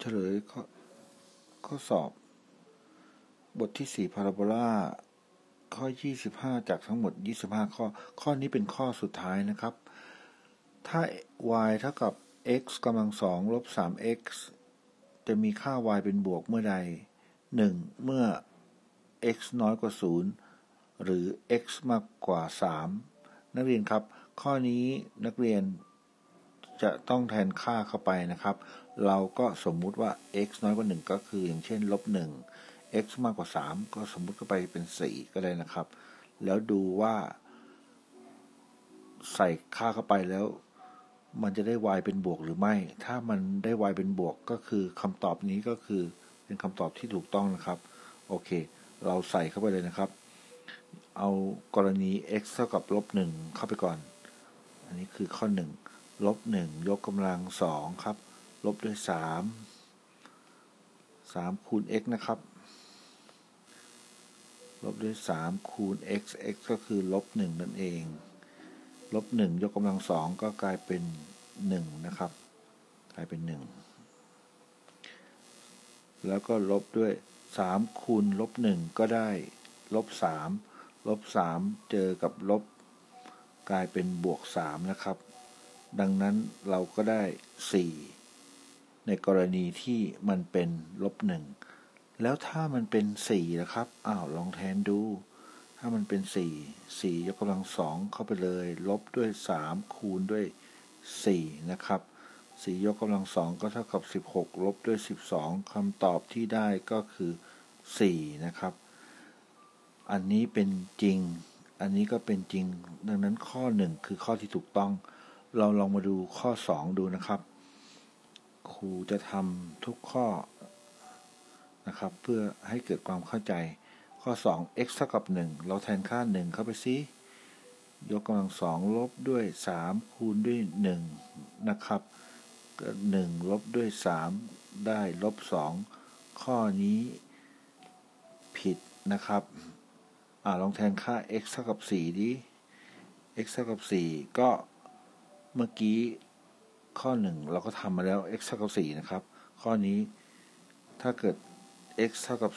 เฉลยข้อข้อสอบ บทที่4พาราโบลาข้อ 25 จากทั้งหมด 25 ข้อ ข้อนี้เป็นข้อสุดท้ายนะครับ ถ้า y เท่ากับ x กำลังสองลบ 3x จะมีค่า y เป็นบวกเมื่อใด 1. เมื่อ x น้อยกว่า 0 หรือ x มากกว่า 3 นักเรียนครับ ข้อนี้นักเรียนจะต้องแทนค่าเข้าไปนะครับ เราก็สมมุติว่า x น้อยกว่า 1 ก็คือ อย่างเช่นลบ1 x มากกว่า 3 ก็สมมุติเข้าไปเป็น 4 ก็ได้นะครับ แล้วดูว่า ใส่ค่าเข้าไปแล้ว มันจะได้ y เป็นบวกหรือไม่ ถ้ามันได้ y เป็นบวกก็คือคำตอบนี้ก็คือเป็นคำตอบที่ถูกต้องนะครับ โอเค เราใส่เข้าไปเลยนะครับ เอากรณี x เท่ากับลบ1เข้าไปก่อน อันนี้คือข้อ 1 ลบหนึ่งยกกำลังสองครับ ลบด้วยสามสามคูณ x นะครับ ลบด้วยสามคูณ x x ก็คือลบหนึ่งนั่นเอง ลบหนึ่งยกกำลังสองก็กลายเป็นหนึ่งนะครับ กลายเป็นหนึ่งแล้วก็ลบด้วยสามคูณลบหนึ่งก็ได้ลบสามลบสามเจอกับลบ กลายเป็นบวกสามนะครับ ดังนั้นเราก็ได้4 ในกรณีที่มันเป็นลบหนึ่งแล้วถ้ามันเป็น4นะครับ อ้าว ลองแทนดู ถ้ามันเป็น4 4ยกกำลังสองเข้าไปเลย ลบด้วย3คูณด้วย4นะครับ4ยกกำลังสองก็เท่ากับ16ลบด้วย12คำตอบที่ได้ก็คือ4นะครับ อันนี้เป็นจริง อันนี้ก็เป็นจริง ดังนั้นข้อ1คือข้อที่ถูกต้อง เราลองมาดูข้อ2ดูนะครับ ครูจะทำทุกข้อนะครับ เพื่อให้เกิดความเข้าใจ ข้อ 2 x เท่ากับ 1 เราแทนค่า 1 เข้าไปซิ ยกกำลังสองลบด้วย 3 คูณด้วย 1 นะครับก็1ลบด้วย 3 ได้ลบ 2 ข้อนี้ผิดนะครับอ่าลองแทนค่า x เท่ากับ4ดิ x เท่ากับ 4 ก็เมื่อกี้ ข้อหนึ่งเราก็ทำมาแล้ว x เท่ากับ4นะครับ ข้อนี้ถ้าเกิด x เท่ากับ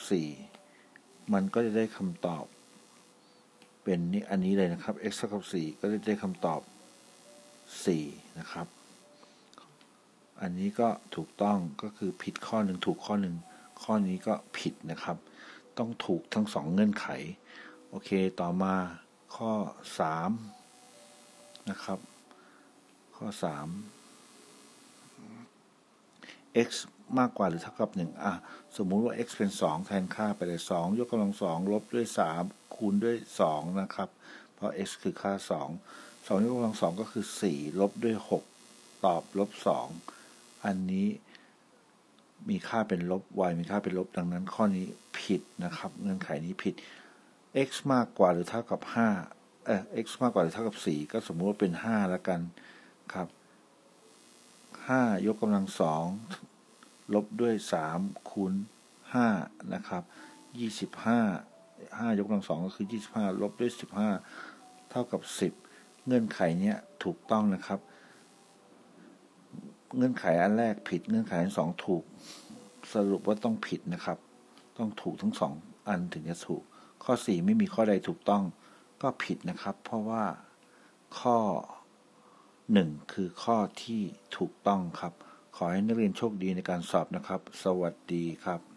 4 มันก็จะได้คำตอบ เป็นนี่อันนี้เลยนะครับ x เท่ากับ 4 ก็จะได้คำตอบ 4 นะครับ อันนี้ก็ถูกต้องก็คือผิดข้อหนึ่งถูกข้อหนึ่งข้อนี้ก็ผิดนะครับ ต้องถูกทั้งสองเงื่อนไข โอเคต่อมาข้อ 3 นะครับ ข้อ 3 x มากกว่าหรือเท่ากับ1อะสมมุติว่า x เป็น 2 แทนค่าไปเลย 2 ยกกำลัง 2 ลบด้วย 3 คูณด้วย 2 นะครับ เพราะ x คือค่า 2 2 ยกกำลัง 2 ก็คือ 4 ลบด้วย 6 ตอบลบ 2 อันนี้มีค่าเป็นลบ y มีค่าเป็นลบ ดังนั้นข้อนี้ผิดนะครับ เงื่อนไขนี้ผิด x มากกว่าหรือเท่ากับ5เอ่อ x มากกว่าหรือเท่ากับ 4 ก็สมมุติว่าเป็น 5 แล้วกันครับ ห้ายกกำลังสองลบด้วยสามคูณห้านะครับยี่สิบห้าห้ายกกำลังสองก็คือยี่สิบห้าลบด้วยสิบห้าเท่ากับสิบเงื่อนไขเนี้ยถูกต้องนะครับ เงื่อนไขอันแรกผิดเงื่อนไขอันสองถูก สรุปว่าต้องผิดนะครับ ต้องถูกทั้งสองอันถึงจะถูก ข้อสี่ไม่มีข้อใดถูกต้องก็ผิดนะครับ เพราะว่าข้อ หนึ่งคือข้อที่ถูกต้องครับ ขอให้นักเรียนโชคดีในการสอบนะครับ สวัสดีครับ